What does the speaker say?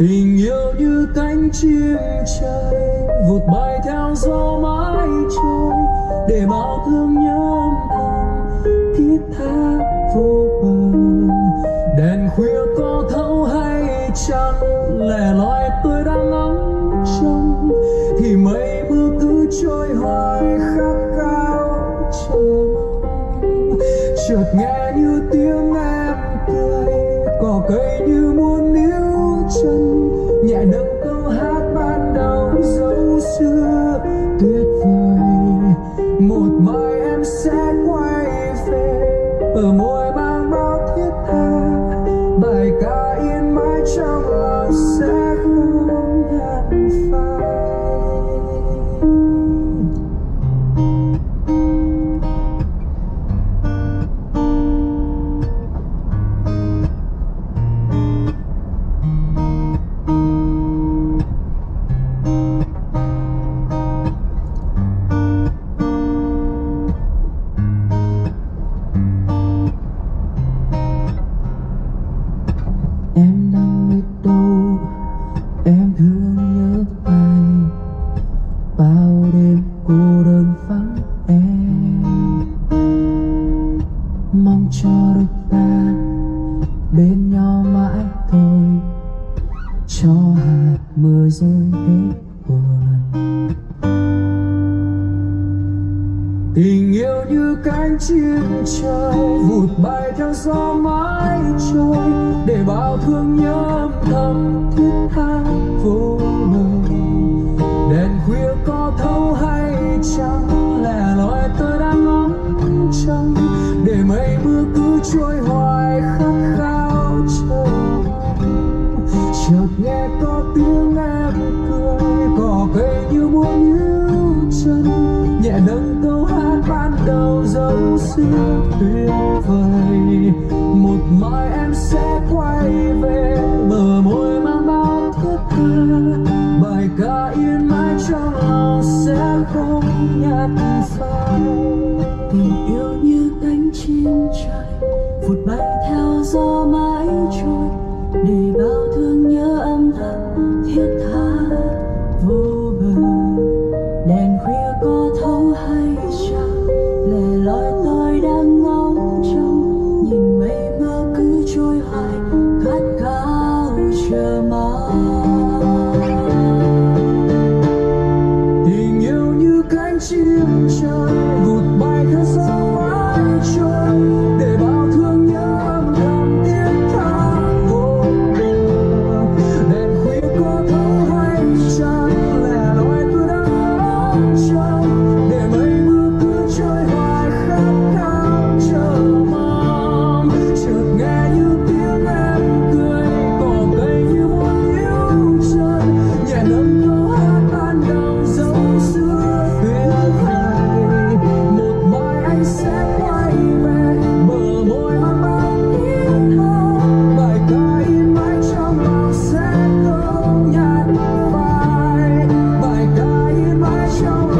tình yêu như cánh chim trời vụt bay theo gió mãi trôi, để bao thương nhớ âm thầm, thiết tha vô bờ. Đèn khuya có thấu hay chăng lẻ loi tôi đang ngóng trông, thì mây mưa cứ trôi hoài khát khao chờ mong. Chợt nghe một mai em sẽ quay về. Ở môi em đang biết đâu em thương nhớ ai. Bao đêm cô đơn vắng em. Mong cho đôi ta bên nhau mãi thôi. Cho hạt mưa rơi hết buồn. Tình yêu như cánh chim trời, vụt bay theo gió mãi trôi, để bao thương nhớ âm thầm thiết tha vô lời đèn khuya có thấu hay chăng lẻ loi tôi đang ngóng trông để mây mưa cứ trôi hoài khát khao chờ chợt nghe có tiếng em cười, cỏ cây như muốn níu chân, nhẹ nâng xưa tuyệt vời một mai em sẽ quay về bờ môi mang bao thiết tha bài ca yên mãi trong lòng sẽ không nhạt phai tình yêu như cánh chim trời vụt bay theo gió mãi trôi để bao thương nhớ âm thầm thiết tha vô bờ đèn khuya có thấu hay chăng chim trời vụt bay theo gió mãi trôi để bao thương nhớ, âm thầm tiếng than vô cùng đèn khuya thấu hay chăng lẻ loi tôi đang trong show.